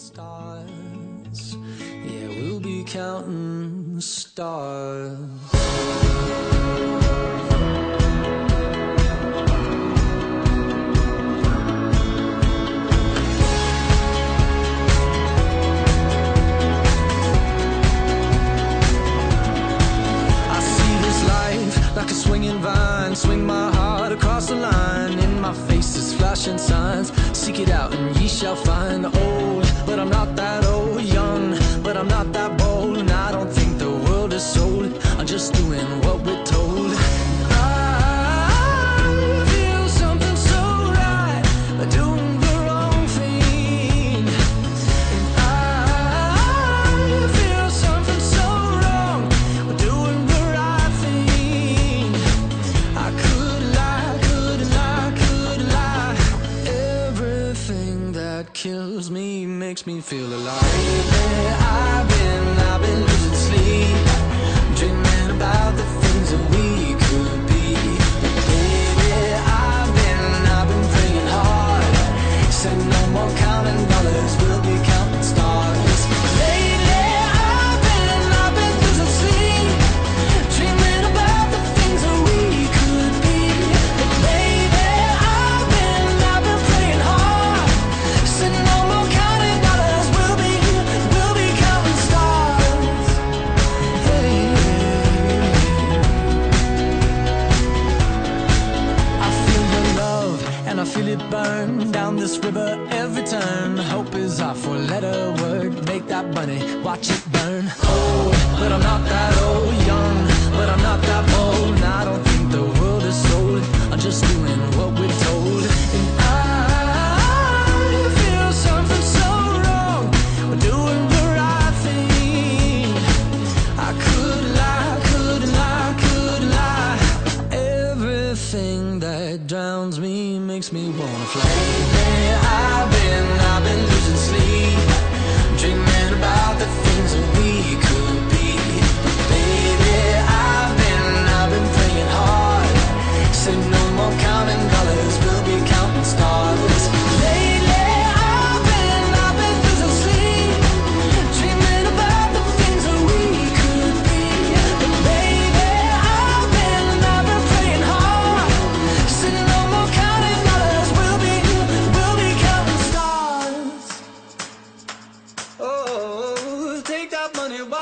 stars. Yeah, we'll be counting stars. I see this life like a swinging vine. Swing my heart across the line. In my face is flashing signs. Seek it out and ye shall find. Old, but I'm not that old. Young, but I'm not that bold. And I don't think the world is sold. I'm just doing what we're kills me makes me feel alive. Lately, I've been, I've been losing sleep, dreaming about the this river every turn. Hope is our four letter word. Make that money, watch it burn. Old, but I'm not that old. Young, but I'm not that bold. And I don't think the world is sold. I'm just doing what we're told. And I feel something so wrong. We're doing the right thing. I could lie, could lie, could lie. Everything that drowns me makes me wanna fly. Lately, I've been, I've been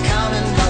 Counting down.